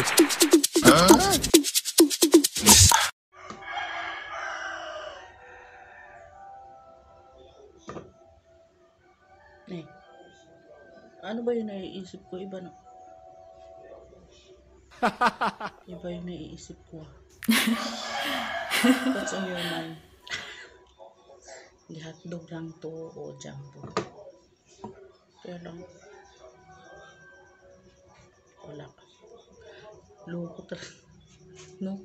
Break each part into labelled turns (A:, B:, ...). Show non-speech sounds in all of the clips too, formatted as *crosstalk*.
A: Eh, ano ba yung naiisip ko? Iba na. *laughs* Iba yung naiisip ko. *laughs* What's on your mind? Di hotdog lang to o jumbo. Kaya lang, wala. Loko talaga. No?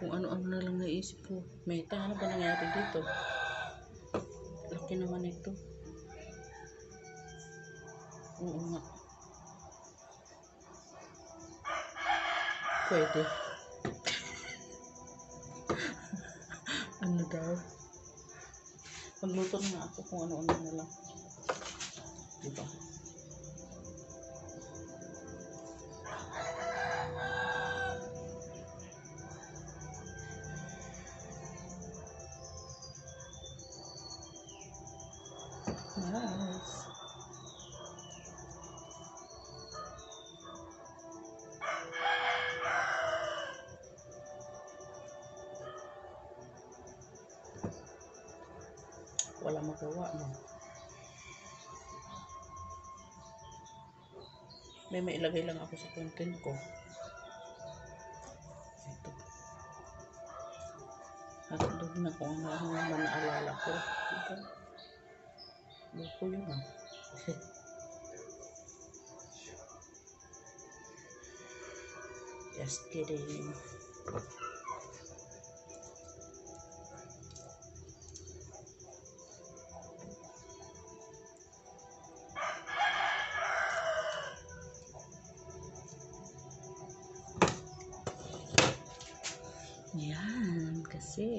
A: Kung ano-ano na lang naisip ko. Meta, ano ba nangyari dito? Laki naman ito. Oo nga. Pwede. *laughs* ano daw? Magluto na ako kung ano-ano na lang. Diba? Nice. Wala magawa, no? May mailagay lang ako sa content ko. Ito. Hotdog na kung ano ang naman naalala ko. Diba? Loko yun ah. *laughs* Just kidding. Yan, kasi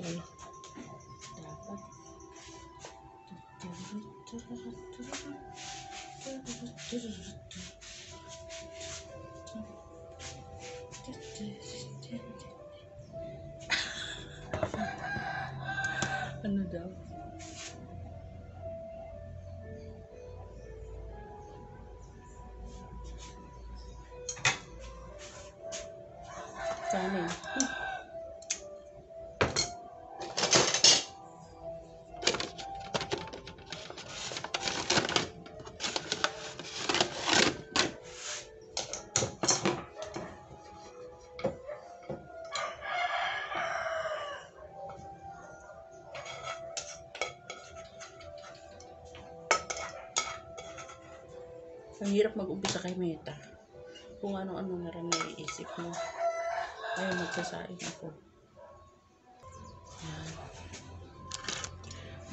A: ano daw? Kanin. Hmm. Ang hirap mag-umpisa kay Meta. Kung ano-ano na rin naiisip mo. Ayun, magsasaing ako. Yan.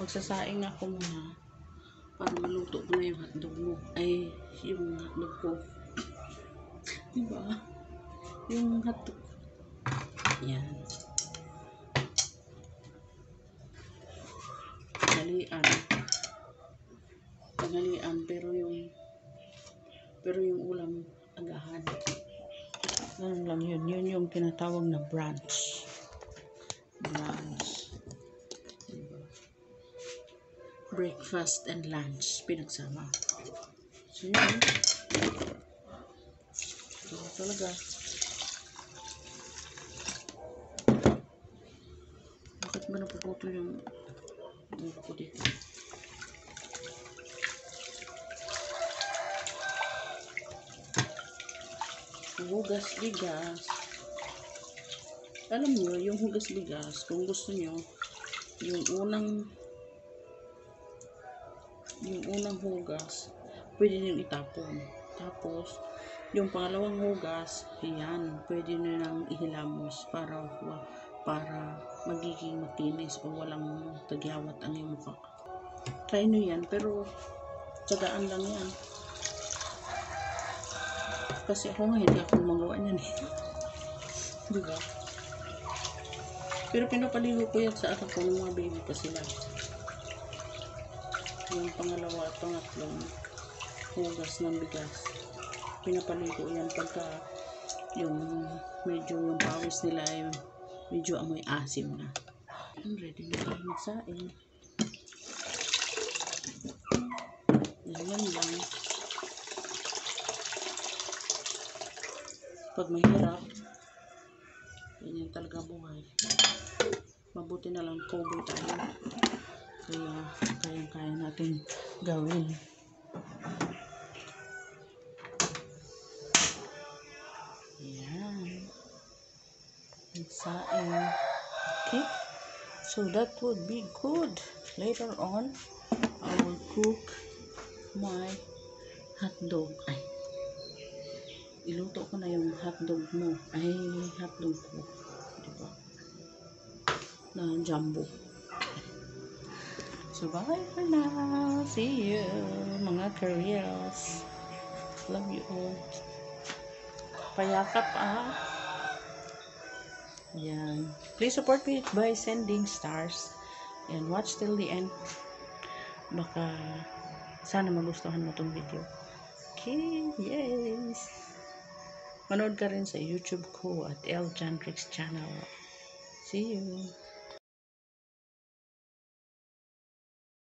A: Magsasaing ako muna. Para maluto ko na yung hotdog mo. Ay, yung hotdog ko. diba? Yung hotdog. Yan. Tanghalian. Tanghalian, pero yung pero yung ulam agahan. Ganun lang yun. Yun yung tinatawag na brunch. Brunch. Diba? Breakfast and lunch. Pinagsama. So yun. So talaga. Bakit ba napuputol yung ulo ko dito? Hugas bigas. Alam nyo, yung hugas bigas, kung gusto nyo, yung unang yung unang hugas, pwede nyo itapon. Tapos, yung pangalawang hugas, yan, pwede nyo nang ihilamos para para magiging makinis o walang tagyawat ang iyong mukha. Try nyo yan, pero tsagaan lang yan. Kasi ako nga, hindi ako magawa niyan eh. diba? Pero pinapaligo ko yan sa anak ko ng mga baby pa sila. Yung pangalawa at pangatlong hugas ng bigas. Pinapaligo yan pagka yung medyo yung pawis nila ay medyo amoy asim na. I'm ready na tayo magsain. Ganyan lang. Pag mahirap, ganyan talaga buhay. Mabuti na lang cowboy tayo. Kaya, kayang-kaya natin gawin. Yan. Saing. Okay. So that would be good. Later on, I will cook my hotdog. Ay. Iluto ko na yung hotdog mo. Ay, hotdog ko. Diba? Na jumbo. So, bye for now. See you, mga careers. Love you all. Payakap ah. Yan. Please support me by sending stars and watch till the end. Baka sana magustuhan mo tong video. Okay, yes. Manood ka rin sa YouTube ko at El Jantrix channel. See you.